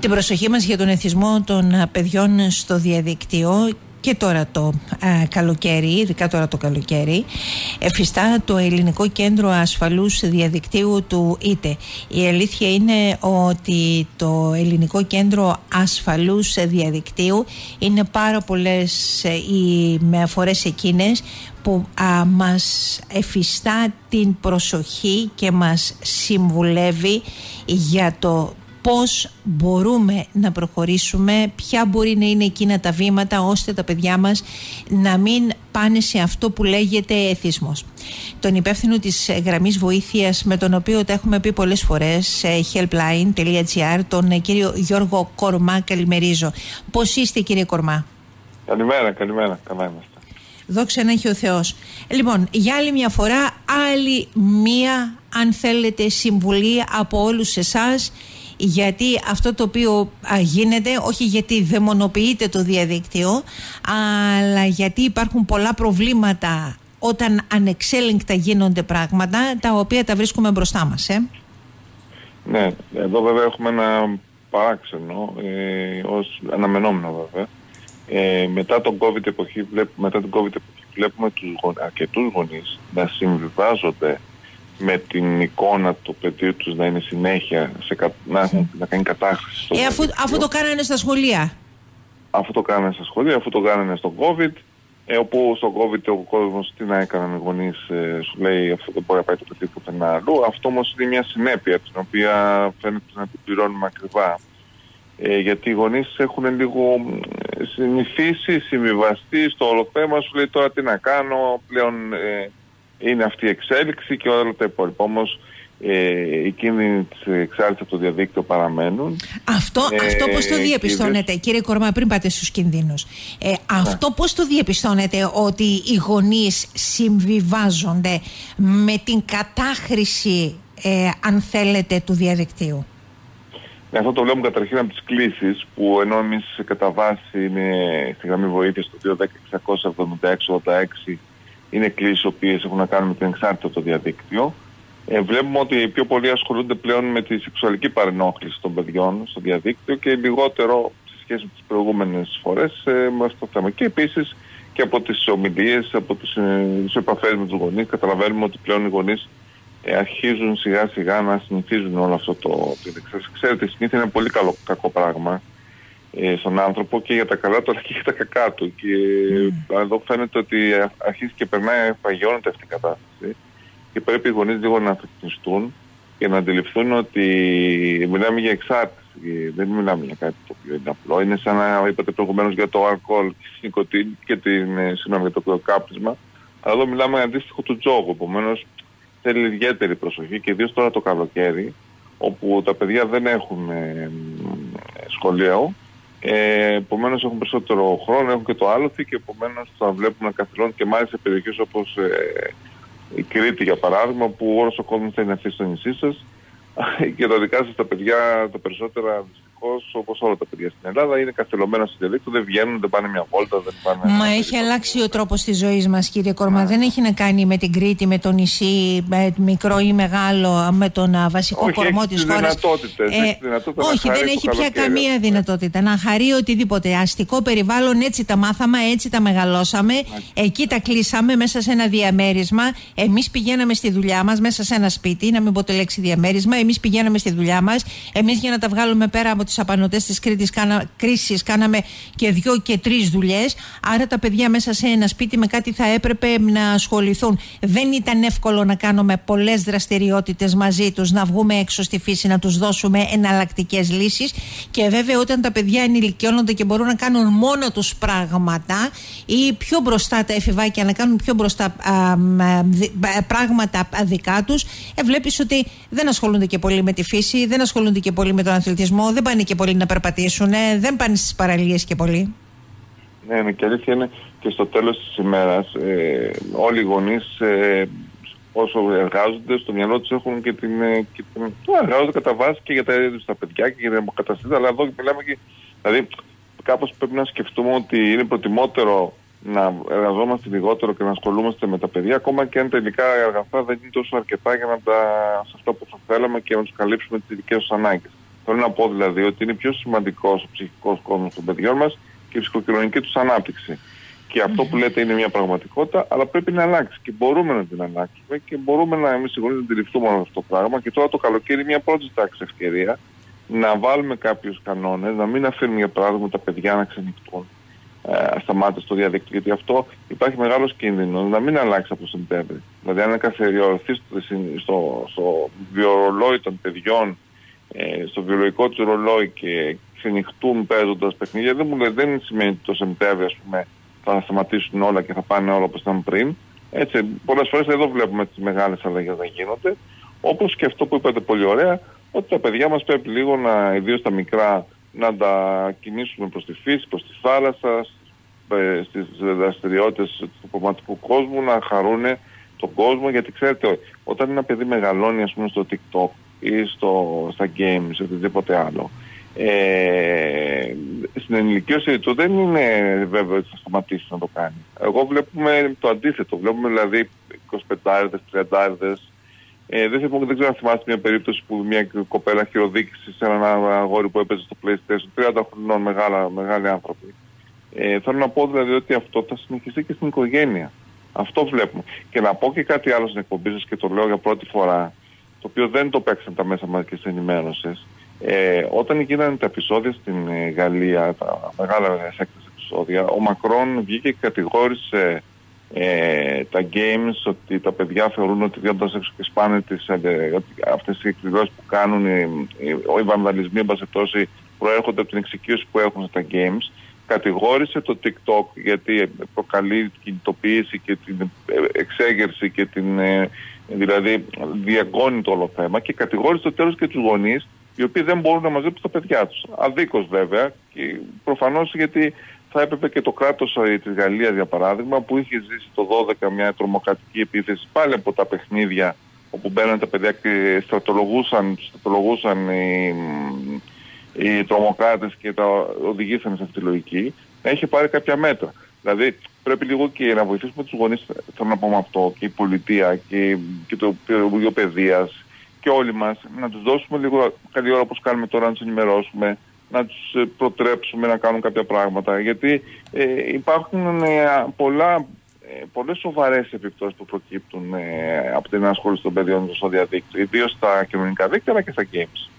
Την προσοχή μας για τον εθισμό των παιδιών στο διαδικτύο και τώρα το α, καλοκαίρι, ειδικά τώρα το καλοκαίρι, εφιστά το Ελληνικό Κέντρο Ασφαλούς Διαδικτύου του ΙΤΕ. Η αλήθεια είναι ότι το Ελληνικό Κέντρο Ασφαλούς Διαδικτύου είναι πάρα πολλές ε, οι φορές εκείνες που α, μας εφιστά την προσοχή και μας συμβουλεύει για το πώς μπορούμε να προχωρήσουμε, ποια μπορεί να είναι εκείνα τα βήματα ώστε τα παιδιά μας να μην πάνε σε αυτό που λέγεται εθισμός. Τον υπεύθυνο της γραμμής βοήθειας με τον οποίο τα έχουμε πει πολλές φορές helpline.gr τον κύριο Γιώργο Κορμά καλημερίζω. Πώς είστε κύριε Κορμά; Καλημέρα, καλημέρα, καλά είμαστε. Δόξα να έχει ο Θεός. Λοιπόν, για άλλη μια φορά, άλλη μία αν θέλετε συμβουλή από όλους εσάς γιατί αυτό το οποίο γίνεται όχι γιατί δαιμονοποιείται το διαδίκτυο αλλά γιατί υπάρχουν πολλά προβλήματα όταν ανεξέλεγκτα γίνονται πράγματα τα οποία τα βρίσκουμε μπροστά μας. Ε; Ναι, εδώ βέβαια έχουμε ένα παράξενο ε, ως αναμενόμενο βέβαια. Ε, μετά, τον COVID εποχή, μετά την COVID εποχή βλέπουμε τους, αρκετούς γονείς να συμβιβάζονται με την εικόνα του παιδιού τους να είναι συνέχεια σε, να, να κάνει κατάχρηση. Ε, αφού, αφού το κάνανε στα σχολεία. Αφού το κάνανε στα σχολεία, αφού το κάνανε στο COVID, ε, όπου στο COVID ο κόσμος τι να έκαναν οι γονείς, ε, σου λέει αυτό δεν μπορεί να πάει το παιδί πουθενά αλλού. Αυτό όμως είναι μια συνέπεια την οποία φαίνεται να την πληρώνουμε ακριβά. Ε, γιατί οι γονείς έχουν λίγο ε, συνηθίσει, συμβιβαστεί στο όλο θέμα, σου λέει τώρα τι να κάνω, πλέον ε, είναι αυτή η εξέλιξη και όλα τα υπόλοιπα. Όμως ε, οι κίνδυνοι της εξάρτησης από το διαδίκτυο παραμένουν. Αυτό, ε, αυτό πώς το διαπιστώνετε, κύριε Κορμά, πριν πάτε στους κινδύνους; Ε, αυτό πώς το διαπιστώνετε ότι οι γονείς συμβιβάζονται με την κατάχρηση, ε, αν θέλετε, του διαδικτύου; Ναι, αυτό το βλέπουμε καταρχήν από τις κλήσεις που ενώ εμείς κατά βάση είναι στη γραμμή βοήθειας στο 210-676-86 είναι κλήσει οι οποίες έχουν να κάνουν με την εξάρτηση το διαδίκτυο. Ε, βλέπουμε ότι οι πιο πολλοί ασχολούνται πλέον με τη σεξουαλική παρενόχληση των παιδιών στο διαδίκτυο και λιγότερο σε σχέση με τις προηγούμενες φορές ε, με αυτό το θέμα. Και επίσης και από τις ομιλίες, από τις ε, επαφές με τους γονείς, καταλαβαίνουμε ότι πλέον οι γονείς ε, αρχίζουν σιγά σιγά να συνηθίζουν όλο αυτό το. Ξέρετε, η συνήθεια είναι πολύ καλό, κακό πράγμα ε, στον άνθρωπο και για τα καλά του αλλά και για τα κακά του. Και mm. εδώ φαίνεται ότι αρχίζει και περνάει, παγιώνεται αυτή η κατάσταση και πρέπει οι γονείς λίγο να αυτοκτονιστούν και να αντιληφθούν ότι μιλάμε για εξάρτηση. Δεν μιλάμε για κάτι το οποίο είναι απλό. Είναι σαν να είπατε προηγουμένως για το αλκοόλ και την, ε, συγγνώμη, για το κάπνισμα. Αλλά εδώ μιλάμε αντίστοιχο του τζόγου. Επομένως θέλει ιδιαίτερη προσοχή και ιδίως τώρα το καλοκαίρι, όπου τα παιδιά δεν έχουν ε, σχολείο ε, επομένως έχουν περισσότερο χρόνο, έχουν και το άλοθη και επομένως θα βλέπουμε να καθυλώνουν και μάλιστα σε περιοχές όπως ε, η Κρήτη για παράδειγμα, που όλος ο κόσμος θέλει να αφήσει στο νησί σας. Και τα δικά σας τα παιδιά τα περισσότερα δυστυχώς, όπως όλα τα παιδιά στην Ελλάδα, είναι καθυλωμένα στο διαδίκτυο, δεν βγαίνουν, δεν πάνε μια βόλτα, δεν πάνε. Μα έχει αλλάξει ο τρόπος της ζωής μας, κύριε Κορμά. Δεν έχει να κάνει με την Κρήτη, με το νησί, με μικρό ή μεγάλο, με τον βασικό όχι, κορμό της χώρας. Ε, όχι, δεν έχει πια καμία δυνατότητα να χαρεί οτιδήποτε. Αστικό περιβάλλον, έτσι τα μάθαμε, έτσι τα μεγαλώσαμε. Εκεί τα κλείσαμε μέσα σε ένα διαμέρισμα. Εμείς πηγαίναμε στη δουλειά μας μέσα σε ένα σπίτι, να μην πω το λέξη διαμέρισμα. Εμείς πηγαίναμε στη δουλειά μας. Εμείς για να τα βγάλουμε πέρα από τι απανοτές της κρίσης κάναμε και δύο και τρεις δουλειές. Άρα τα παιδιά μέσα σε ένα σπίτι με κάτι θα έπρεπε να ασχοληθούν. Δεν ήταν εύκολο να κάνουμε πολλές δραστηριότητες μαζί τους, να βγούμε έξω στη φύση, να τους δώσουμε εναλλακτικές λύσεις. Και βέβαια, όταν τα παιδιά ενηλικιώνονται και μπορούν να κάνουν μόνο τους πράγματα ή πιο μπροστά τα εφηβάκια να κάνουν πιο μπροστά πράγματα δικά τους, ε, βλέπεις ότι δεν ασχολούνται και πολύ με τη φύση, δεν ασχολούνται και πολύ με τον αθλητισμό, δεν πάνε και πολύ να περπατήσουν, δεν πάνε στις παραλίες και πολύ. Ναι, ναι, και αλήθεια είναι και στο τέλος της ημέρας ε, όλοι οι γονείς ε, όσο εργάζονται στο μυαλό τους έχουν και την. Ε, και την εργάζονται κατά βάση και για τα, τα παιδιά και για την αποκαταστήση, αλλά εδώ μιλάμε και. Δηλαδή, κάπως πρέπει να σκεφτούμε ότι είναι προτιμότερο να εργαζόμαστε λιγότερο και να ασχολούμαστε με τα παιδιά, ακόμα και αν τελικά οι εργαστά δεν είναι τόσο αρκετά για να τα, σε αυτό που θα θέλαμε και να τους καλύψουμε τις δικές τους ανάγκες. Θέλω να πω δηλαδή ότι είναι πιο σημαντικός ο ψυχικός κόσμος των παιδιών μας και η ψυχοκοινωνική τους ανάπτυξη. Και αυτό που λέτε είναι μια πραγματικότητα, αλλά πρέπει να αλλάξει. Και μπορούμε να την αλλάξουμε και μπορούμε να εμείς οι γονείς να αντιληφθούμε αυτό το πράγμα. Και τώρα το καλοκαίρι είναι μια πρώτη τάξη ευκαιρία να βάλουμε κάποιους κανόνες, να μην αφήνουμε για παράδειγμα τα παιδιά να ξενυχτούν ε, στα στο διαδίκτυο. Γιατί αυτό υπάρχει μεγάλος κίνδυνος να μην αλλάξει από το Σεπτέμβρη. Δηλαδή, αν καθεριορωθεί στο, στο, στο βιορολόι των παιδιών, ε, στο βιολογικό του ρολόι και ξενυχτούν παίζοντας παιχνίδια, δεν, δεν σημαίνει ότι το Σεπτέμβρη, ας πούμε, θα σταματήσουν όλα και θα πάνε όλα όπως ήταν πριν. Έτσι, πολλές φορές εδώ βλέπουμε τις μεγάλες αλλαγές να γίνονται. Όπως και αυτό που είπατε πολύ ωραία, ότι τα παιδιά μας πρέπει λίγο να, ιδίως τα μικρά, να τα κινήσουμε προς τη φύση, προς τη θάλασσα, ε, στις δραστηριότητες του κομματικού κόσμου, να χαρούν τον κόσμο. Γιατί ξέρετε, όταν ένα παιδί μεγαλώνει, ας πούμε, στο TikTok ή στο, στα games ή οτιδήποτε άλλο, ε, στην ενηλικίωση του δεν είναι βέβαιο ότι θα σταματήσει να το κάνει. Εγώ βλέπουμε το αντίθετο. Βλέπουμε δηλαδή 25-30, 30 ε, δεν, δεν ξέρω αν θυμάστε μια περίπτωση που μια κοπέλα χειροδίκησε σε έναν αγόρι που έπαιζε στο PlayStation. 30 χρονών, μεγάλα, μεγάλοι άνθρωποι. Ε, θέλω να πω δηλαδή ότι αυτό θα συνεχιστεί και στην οικογένεια. Αυτό βλέπουμε. Και να πω και κάτι άλλο στην εκπομπή σας και το λέω για πρώτη φορά, το οποίο δεν το παίξαν τα μέσα μαζικής ενημέρωσης. Ε, όταν γίνανε τα επεισόδια στην ε, Γαλλία, τα μεγάλα έκταση επεισόδια, ο Μακρόν βγήκε και κατηγόρησε ε, τα games ότι τα παιδιά θεωρούν ότι βγαίνοντας έξω και σπάνε τις, ε, αυτές οι εκδηλώσεις που κάνουν οι, οι, οι βανδαλισμοί τόση, προέρχονται από την εξοικείωση που έχουν στα games κατηγόρησε το TikTok γιατί προκαλεί την κινητοποίηση και την εξέγερση και την ε, δηλαδή διαγκώνει το όλο θέμα και κατηγόρησε το τέλος και τους γονείς οι οποίοι δεν μπορούν να μαζέψουν τα παιδιά τους. Αδίκως βέβαια και προφανώς γιατί θα έπρεπε και το κράτος ε, της Γαλλίας για παράδειγμα που είχε ζήσει το 12 μια τρομοκρατική επίθεση πάλι από τα παιχνίδια όπου μπαίνουν τα παιδιά και στρατολογούσαν, στρατολογούσαν οι, οι τρομοκράτες και τα οδηγήσαν σε αυτή τη λογική να έχει πάρει κάποια μέτρα. Δηλαδή πρέπει λίγο και να βοηθήσουμε τους γονείς, θέλω να πούμε αυτό, και η πολιτεία και, και το Υπουργείο Παιδείας και όλοι μας, να τους δώσουμε λίγο καλή ώρα όπως κάνουμε τώρα να τους ενημερώσουμε, να τους ε, προτρέψουμε να κάνουν κάποια πράγματα. Γιατί ε, υπάρχουν ε, πολλά, ε, πολλές σοβαρές επιπτώσεις που προκύπτουν ε, από την ασχόληση των παιδιών στο διαδίκτυο, ιδίως στα κοινωνικά δίκτυα αλλά και στα games.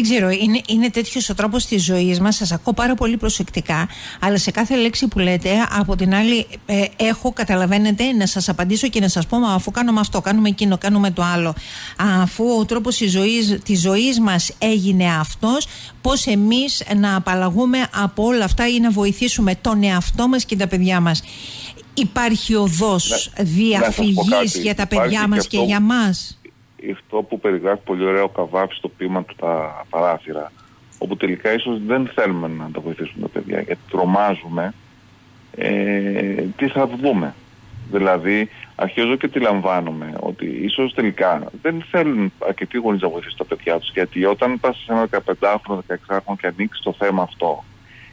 Δεν ξέρω, είναι, είναι τέτοιος ο τρόπος της ζωής μας. Σας ακούω πάρα πολύ προσεκτικά, αλλά σε κάθε λέξη που λέτε, από την άλλη, ε, έχω, καταλαβαίνετε, να σας απαντήσω και να σας πω, μα αφού κάνουμε αυτό, κάνουμε εκείνο, κάνουμε το άλλο. Αφού ο τρόπος της ζωής μας έγινε αυτός, πώς εμείς να απαλλαγούμε από όλα αυτά ή να βοηθήσουμε τον εαυτό μας και τα παιδιά μας. Υπάρχει οδός διαφυγής για τα παιδιά μας και για μας αυτό που περιγράφει πολύ ωραίο ο Καβάφη στο ποίημα του τα παράθυρα, όπου τελικά ίσως δεν θέλουμε να τα βοηθήσουμε τα παιδιά, γιατί τρομάζουμε ε, τι θα δούμε. Δηλαδή, αρχίζω και τη λαμβάνομαι ότι ίσως τελικά δεν θέλουν αρκετοί γονείς να βοηθήσουν τα παιδιά τους. Γιατί όταν πας σε ένα 15χρονο, 16χρονο και ανοίξεις το θέμα αυτό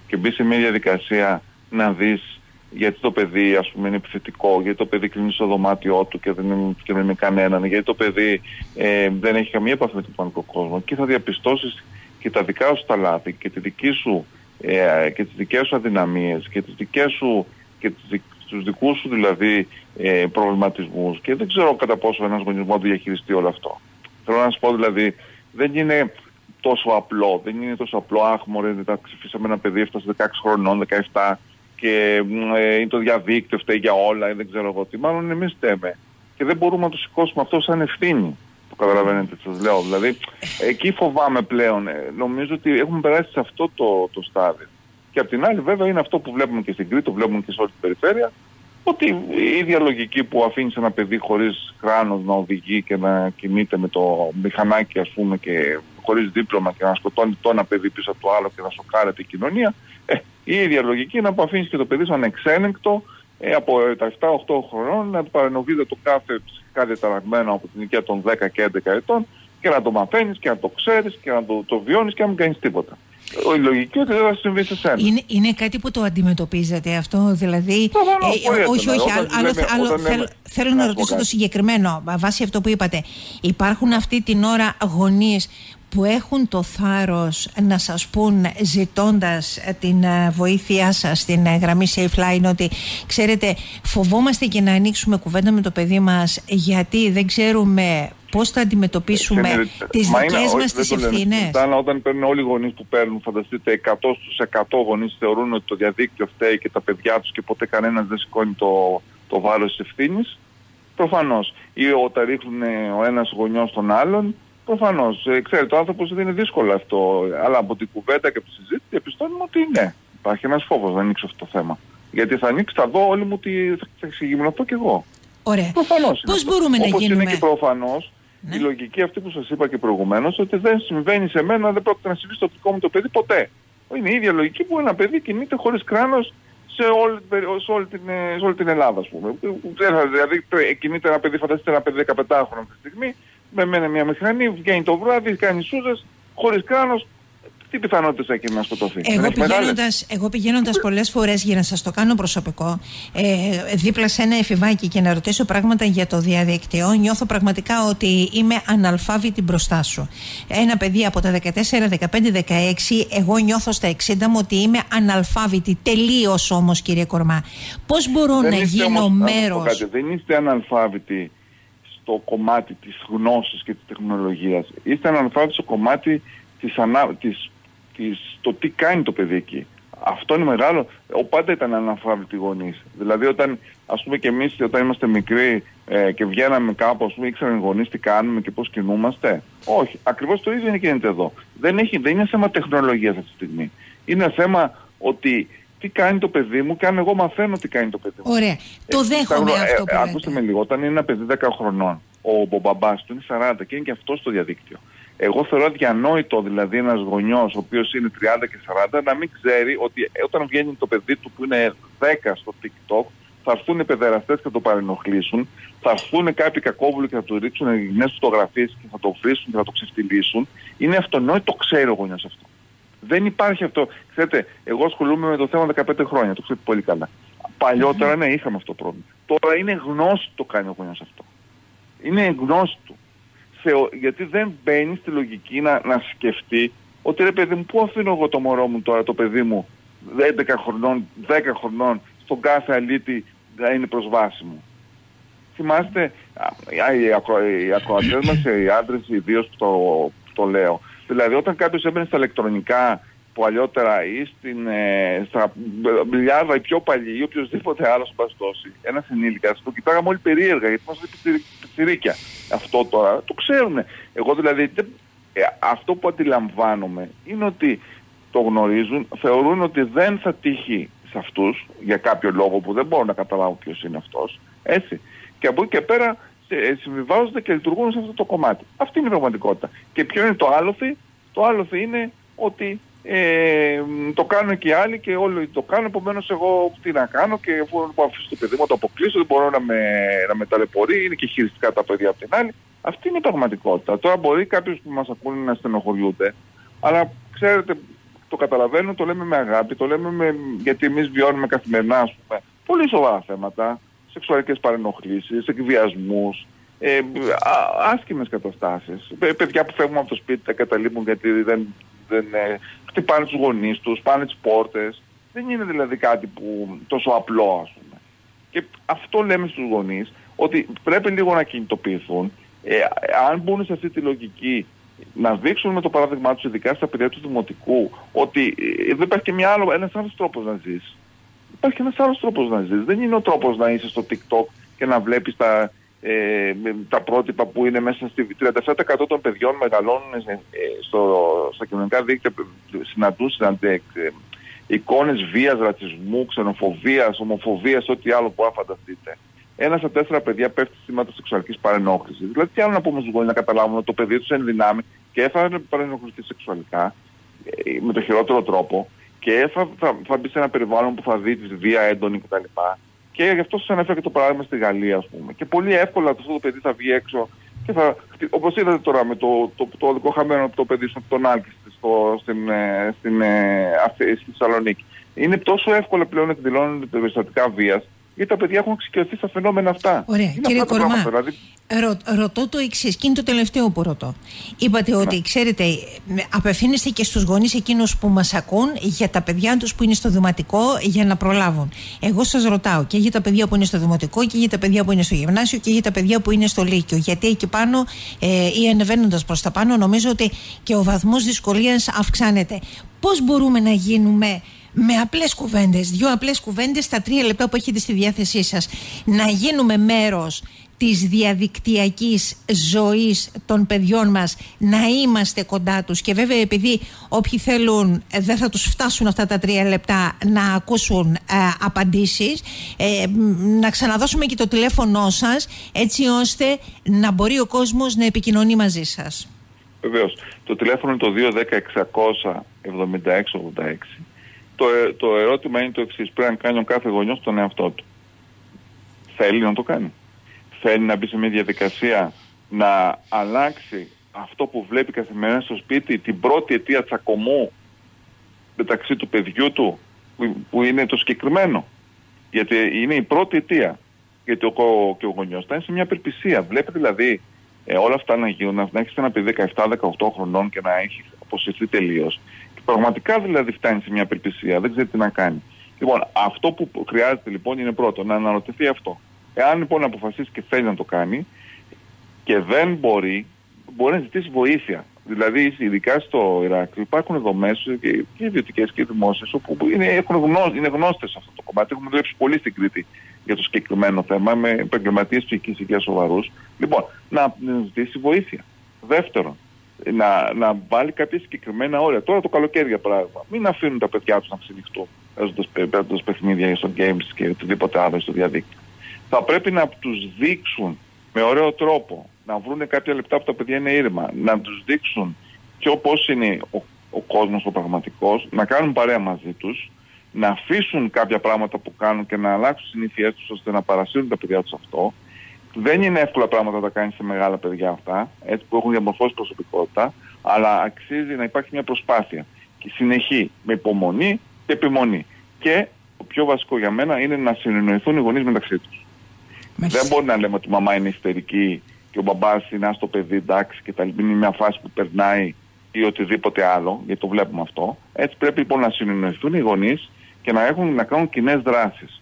και μπεις σε μια διαδικασία να δεις γιατί το παιδί ας πούμε είναι επιθετικό, γιατί το παιδί κλείνει στο δωμάτιό του και δεν είναι και με κανέναν, γιατί το παιδί ε, δεν έχει καμία επαφή με τον πανικό κόσμο. Και θα διαπιστώσεις και τα δικά σου τα λάθη και, τη δική σου, ε, και τις δικές σου αδυναμίες και τις δικές σου και τις, τους δικούς σου δηλαδή ε, προβληματισμούς. Και δεν ξέρω κατά πόσο ένας γονισμός μπορεί να διαχειριστεί όλο αυτό. Θέλω να σου πω δηλαδή δεν είναι τόσο απλό, δεν είναι τόσο απλό. Αχ μωρέ, τα ψηφίσαμε ένα παιδί έφτασε 16 χρονών, 17 και ε, είναι το διαδίκτυο, φταίει για όλα, δεν ξέρω εγώ τι. Μάλλον εμείς φταίμε. Και δεν μπορούμε να το σηκώσουμε αυτό σαν ευθύνη. Το καταλαβαίνετε τι σας λέω. Δηλαδή, εκεί φοβάμαι πλέον. Ε, νομίζω ότι έχουμε περάσει σε αυτό το, το στάδιο. Και απ' την άλλη, βέβαια, είναι αυτό που βλέπουμε και στην Κρήτη, το βλέπουμε και σε όλη την περιφέρεια, ότι η ίδια λογική που αφήνεις ένα παιδί χωρίς κράνος να οδηγεί και να κινείται με το μηχανάκι, ας πούμε, και χωρίς δίπλωμα και να σκοτώνει το ένα παιδί πίσω από το άλλο και να σοκάρεται η κοινωνία, ε, η ίδια λογική είναι να αφήνεις και το παιδί σου ανεξέλεγκτο ε, από τα 7-8 χρονών να του παρενοβείται το κάθε ψυχικά ταραγμένο από την ηλικία των 10 και 11 ετών και να το μαθαίνεις και να το ξέρεις και να το, το βιώνεις και να μην κάνεις τίποτα. Η λογική ότι δεν θα συμβεί σε σένα. Είναι, είναι κάτι που το αντιμετωπίζετε αυτό, δηλαδή. ε, όχι, όχι. Άλλο, άλλο, θέλω, θέλω να ρωτήσω το συγκεκριμένο, βάσει αυτό που είπατε. Υπάρχουν αυτή την ώρα γονείς που έχουν το θάρρος να σας πούν ζητώντας την ε, βοήθειά σας στην ε, γραμμή Safe Line ότι ξέρετε φοβόμαστε και να ανοίξουμε κουβέντα με το παιδί μας γιατί δεν ξέρουμε πώς θα αντιμετωπίσουμε τις δικές μας τις ευθύνες. Αλλά όταν παίρνουν όλοι οι γονείς που παίρνουν, φανταστείτε 100 στους 100 γονείς θεωρούν ότι το διαδίκτυο φταίει και τα παιδιά τους και ποτέ κανένας δεν σηκώνει το, το βάρος της ευθύνης. Προφανώς. Ή όταν ρίχνουν ο ένας γονιός στον άλλον. Προφανώς. Ε, ξέρετε, ο άνθρωπος δεν είναι δύσκολο αυτό. Αλλά από την κουβέντα και από τη συζήτηση διαπιστώνουμε ότι ναι. Υπάρχει ένας φόβος να ανοίξει αυτό το θέμα. Γιατί θα ανοίξει, θα δω όλοι μου ότι θα εξηγημονωθώ κι εγώ. Ωραία. Προφανώς. Πώς μπορούμε να γίνουμε. είναι και προφανώς ναι. η λογική αυτή που σας είπα και προηγουμένως, ότι δεν συμβαίνει σε μένα, δεν πρόκειται να συμβεί στο δικό μου το παιδί ποτέ. Είναι η ίδια λογική που ένα παιδί κινείται χωρίς κράνος σε όλη, σε, όλη την, σε όλη την Ελλάδα, ας πούμε. Δηλαδή, κινείται ένα παιδί, φανταστείτε ένα παιδί 15 χρόνια αυτή τη στιγμή, με μια μηχανή, βγαίνει το βράδυ, κάνει σούζες, χωρίς κράνος, τι πιθανότητες έχει να σκοτωθεί; Εγώ πηγαίνοντα εγώ πηγαίνοντας πολλές φορές για να σας το κάνω προσωπικό, ε, δίπλα σε ένα εφηβάκι και να ρωτήσω πράγματα για το διαδίκτυο, νιώθω πραγματικά ότι είμαι αναλφάβητη μπροστά σου. Ένα παιδί από τα 14, 15, 16, εγώ νιώθω στα 60 μου ότι είμαι αναλφάβητη. Τελείως όμως, κύριε Κορμά. Πώς μπορώ να γίνω μέρο. Δεν είστε αναλφάβητοι στο κομμάτι της γνώσης και της τεχνολογίας. Είστε αναλφάβητοι στο κομμάτι της, ανα... της της, το τι κάνει το παιδί εκεί. Αυτό είναι μεγάλο. Ο πάντα ήταν αναφάβητοι γονείς. Δηλαδή, όταν ας πούμε και εμείς, όταν είμαστε μικροί ε, και βγαίναμε κάπου, ας πούμε, ήξεραν οι γονείς τι κάνουμε και πώς κινούμαστε. Όχι. Ακριβώς το ίδιο είναι γίνεται εδώ. Δεν, έχει, δεν είναι θέμα τεχνολογίας αυτή τη στιγμή. Είναι θέμα ότι τι κάνει το παιδί μου και αν εγώ μαθαίνω τι κάνει το παιδί μου. Ωραία. το ε, δέχομαι ε, αυτό που Ακούστε με λίγο. Όταν είναι ένα παιδί 10 χρονών, ο μπαμπά του είναι 40 και είναι και αυτός στο διαδίκτυο. Εγώ θεωρώ διανόητο δηλαδή ένας γονιός ο οποίος είναι 30 και 40 να μην ξέρει ότι όταν βγαίνει το παιδί του που είναι 10 στο TikTok θα έρθουν οι παιδεραστές και θα το παρενοχλήσουν, θα έρθουν κάποιοι κακόβουλοι και θα του ρίξουν ελληνικές φωτογραφίες και θα το βρίσουν και θα το ξεφτυλίσουν. Είναι αυτονόητο, ξέρει ο γονιός αυτό. Δεν υπάρχει αυτό. Ξέρετε, εγώ ασχολούμαι με το θέμα 15 χρόνια, το ξέρετε πολύ καλά. Παλιότερα ναι, είχαμε αυτό το πρόβλημα. Τώρα είναι γνώση το κάνει ο γονιός αυτό. Είναι γνώση του γιατί δεν μπαίνει στη λογική να, να σκεφτεί ότι ρε παιδί μου, πού αφήνω εγώ το μωρό μου τώρα, το παιδί μου, 11 χρονών, 10 χρονών, στον κάθε αλήτη να είναι προσβάσιμο. Θυμάστε, οι, ακρο, οι ακροατές μας, οι άντρες ιδίως που το, που το λέω, δηλαδή όταν κάποιος έμπαινε στα ηλεκτρονικά που αλλιότερα ή στην, ε, στα μπιλιάρδα ή πιο παλιοί ή οποιοδήποτε άλλος μπαστώσει, ένα ενήλικα, το κοιτάγαμε όλοι περίεργα γιατί είμαστε πιτσιρίκια. Αυτό τώρα το ξέρουν. Εγώ δηλαδή ε, αυτό που αντιλαμβάνομαι είναι ότι το γνωρίζουν, θεωρούν ότι δεν θα τύχει σε αυτούς για κάποιο λόγο που δεν μπορούν να καταλάβουν ποιος είναι αυτός. Έτσι. Και από εκεί και πέρα ε, συμβιβάζονται και λειτουργούν σε αυτό το κομμάτι. Αυτή είναι η πραγματικότητα. Και ποιο είναι το άλοθη; Το άλοθη είναι ότι ε, το κάνουν και οι άλλοι και όλοι το κάνουν. Επομένως, εγώ τι να κάνω και αφού δεν μπορώ αφήσω το παιδί μου, το αποκλείσω, δεν μπορώ να με, να με ταλαιπωρεί, είναι και χειριστικά τα παιδιά από την άλλη. Αυτή είναι η πραγματικότητα. Τώρα μπορεί κάποιος που μας ακούνε να στενοχωριούνται, αλλά ξέρετε, το καταλαβαίνω, το λέμε με αγάπη, το λέμε με, γιατί εμείς βιώνουμε καθημερινά, ας πούμε, πολύ σοβαρά θέματα, σεξουαλικές παρενοχλήσεις, εκβιασμούς, ε, άσχημες καταστάσεις. Παιδιά που φεύγουν από το σπίτι τα καταλείπουν γιατί δεν, δεν ε, χτυπάνε τους γονείς τους, πάνε τις πόρτες. Δεν είναι δηλαδή κάτι που τόσο απλό ας πούμε. Και αυτό λέμε στους γονείς, ότι πρέπει λίγο να κινητοποιηθούν. Ε, αν μπουν σε αυτή τη λογική να δείξουν με το παράδειγμά τους, ειδικά στα παιδιά του δημοτικού, ότι ε, δεν υπάρχει και μια άλλο, ένας άλλος τρόπος να ζεις. Υπάρχει ένας άλλος τρόπος να ζεις. Δεν είναι ο τρόπος να είσαι στο TikTok και να βλέπεις τα, ε, τα πρότυπα που είναι μέσα στη 37% των παιδιών μεγαλώνουν ε, στο, στα κοινωνικά δίκτυα συναντούν ε, εικόνες βίας, ρατσισμού, ξενοφοβίας, ομοφοβίας, ό,τι άλλο που φανταστείτε. Ένας στα τέσσερα παιδιά πέφτει θύματα σεξουαλικής παρενόχλησης. Δηλαδή, τι άλλο να πούμε στους γονείς να καταλάβουν ότι το παιδί τους είναι δυνάμει και θα παρενοχληθεί σεξουαλικά ε, με το χειρότερο τρόπο και θα, θα, θα μπει σε ένα περιβάλλον που θα δεις τη βία έντονη κτλ. Και γι' αυτό σας ανέφερα και το παράδειγμα στη Γαλλία, ας πούμε. Και πολύ εύκολα αυτό το παιδί θα βγει έξω και θα, όπως είδατε τώρα με το, το, το, το χαμένο το παιδί στον τον Άλκη στο, στην, ε, στην, ε, στη Θεσσαλονίκη. Είναι τόσο εύκολα πλέον να εκδηλώνουν περιστατικά βίας γιατί τα παιδιά έχουν εξοικειωθεί στα φαινόμενα αυτά. Ωραία. Είναι Κύριε Κορμά, δηλαδή... ρω, ρωτώ το εξής, και είναι το τελευταίο που ρωτώ. Είπατε ναι. ότι, ξέρετε, απευθύνεστε και στους γονείς εκείνους που μας ακούν για τα παιδιά τους που είναι στο δημοτικό για να προλάβουν. Εγώ σας ρωτάω και για τα παιδιά που είναι στο δημοτικό και για τα παιδιά που είναι στο γυμνάσιο και για τα παιδιά που είναι στο λύκειο. Γιατί εκεί πάνω ε, ή ανεβαίνοντας προς τα πάνω, νομίζω ότι και ο βαθμός δυσκολίας αυξάνεται. Πώς μπορούμε να γίνουμε με απλές κουβέντες, δύο απλές κουβέντες στα τρία λεπτά που έχετε στη διάθεσή σας να γίνουμε μέρος της διαδικτυακής ζωής των παιδιών μας να είμαστε κοντά τους και βέβαια επειδή όποιοι θέλουν ε, δεν θα τους φτάσουν αυτά τα τρία λεπτά να ακούσουν ε, απαντήσεις ε, να ξαναδώσουμε και το τηλέφωνό σας έτσι ώστε να μπορεί ο κόσμος να επικοινωνεί μαζί σας. Βεβαίως. Το τηλέφωνο είναι το 210 600 7686 το, ε, το ερώτημα είναι το εξής. Πρέπει να κάνει ο κάθε γονιός τον εαυτό του. Θέλει να το κάνει. Θέλει να μπει σε μια διαδικασία να αλλάξει αυτό που βλέπει καθημερινά στο σπίτι, την πρώτη αιτία τσακωμού μεταξύ του παιδιού του, που είναι το συγκεκριμένο. Γιατί είναι η πρώτη αιτία. Γιατί ο, και ο γονιός θα είναι σε μια απελπισία. Βλέπει δηλαδή ε, όλα αυτά να γίνουν, να, να έχεις ένα παιδί 17-18 χρονών και να έχεις αποσυρθεί τελείως. Πραγματικά δηλαδή φτάνει σε μια απελπισία, δεν ξέρει τι να κάνει. Λοιπόν, αυτό που χρειάζεται λοιπόν είναι πρώτο να αναρωτηθεί αυτό. Εάν λοιπόν αποφασίσει και θέλει να το κάνει και δεν μπορεί, μπορεί να ζητήσει βοήθεια. Δηλαδή, ειδικά στο Ηράκλειο υπάρχουν δομές και, και ιδιωτικές και δημόσιες όπου είναι, έχουν γνώ, είναι γνώστες αυτό το κομμάτι. Έχουμε δουλέψει πολύ στην Κρήτη για το συγκεκριμένο θέμα με επαγγελματίες ψυχικής υγείας σοβαρούς. Λοιπόν, να ζητήσει βοήθεια. Δεύτερον, να, να βάλει κάποια συγκεκριμένα όρια. Τώρα το καλοκαίρι για παράδειγμα. Μην αφήνουν τα παιδιά τους να ξενυχτούν παίζοντας παιχνίδια στο games και οτιδήποτε άλλο στο διαδίκτυο. Θα πρέπει να τους δείξουν με ωραίο τρόπο να βρουν κάποια λεπτά που τα παιδιά είναι ήρεμα, να τους δείξουν και πώς είναι ο, ο κόσμος ο πραγματικός, να κάνουν παρέα μαζί τους, να αφήσουν κάποια πράγματα που κάνουν και να αλλάξουν συνήθειές τους ώστε να παρασύρουν τα παιδιά τους αυτό δεν είναι εύκολα πράγματα να τα κάνεις σε μεγάλα παιδιά αυτά, έτσι που έχουν διαμορφώσει προσωπικότητα, αλλά αξίζει να υπάρχει μια προσπάθεια. Και συνεχή, με υπομονή και επιμονή. Και το πιο βασικό για μένα είναι να συνεννοηθούν οι γονείς μεταξύ τους. Δεν μπορεί να λέμε ότι η μαμά είναι ιστερική και ο μπαμπάς είναι άστο παιδί, εντάξει, και τα λοιπά. Είναι μια φάση που περνάει ή οτιδήποτε άλλο, γιατί το βλέπουμε αυτό. Έτσι πρέπει λοιπόν να συνεννοηθούν οι γονείς και να, έχουν, να κάνουν κοινές δράσεις.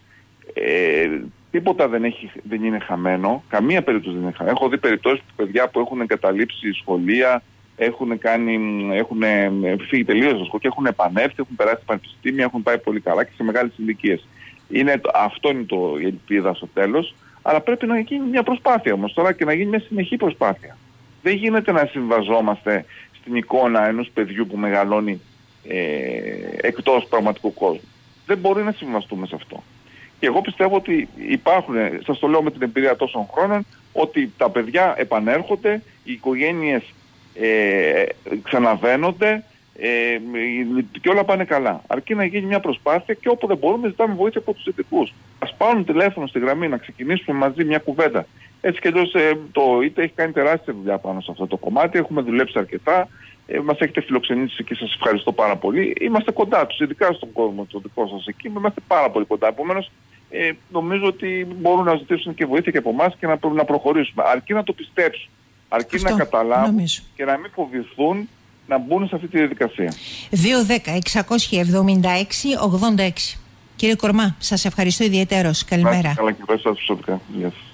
Ε, Τίποτα δεν, έχει, δεν είναι χαμένο. Καμία περίπτωση δεν είναι χαμένο. Έχω δει περιπτώσεις που παιδιά που έχουν εγκαταλείψει σχολεία, έχουν, κάνει, έχουν φύγει τελείως στο σχολείο και έχουν επανέλθει, έχουν περάσει πανεπιστήμια, έχουν πάει πολύ καλά και σε μεγάλες ηλικίες. Αυτό είναι το, η ελπίδα στο τέλος. Αλλά πρέπει να γίνει μια προσπάθεια όμως τώρα και να γίνει μια συνεχή προσπάθεια. Δεν γίνεται να συμβαζόμαστε στην εικόνα ενός παιδιού που μεγαλώνει ε, εκτός πραγματικού κόσμου. Δεν μπορεί να συμβαστούμε σε αυτό. Και εγώ πιστεύω ότι υπάρχουν, σας το λέω με την εμπειρία τόσων χρόνων, ότι τα παιδιά επανέρχονται, οι οικογένειες ε, ξαναβαίνονται ε, και όλα πάνε καλά. Αρκεί να γίνει μια προσπάθεια και όπου δεν μπορούμε ζητάμε βοήθεια από τους ειδικούς. Ας πάρουν τηλέφωνο στη γραμμή να ξεκινήσουμε μαζί μια κουβέντα. Έτσι και εδώ ε, το είτε έχει κάνει τεράστια δουλειά πάνω σε αυτό το κομμάτι, έχουμε δουλέψει αρκετά ε, μας έχετε φιλοξενήσει και σας ευχαριστώ πάρα πολύ. Είμαστε κοντά τους, ειδικά στον κόσμο το δικό σας εκεί, είμαστε πάρα πολύ κοντά. Επομένως, ε, νομίζω ότι μπορούν να ζητήσουν και βοήθεια και από εμάς και να, να προχωρήσουμε. Αρκεί να το πιστέψουν, αρκεί να καταλάβουν και να μην φοβηθούν να μπουν σε αυτή τη διαδικασία. 210-676-86. Κύριε Κορμά, σας ευχαριστώ ιδιαίτερος. Καλημέρα. Καλά και σας προσωπικά. Γεια σας.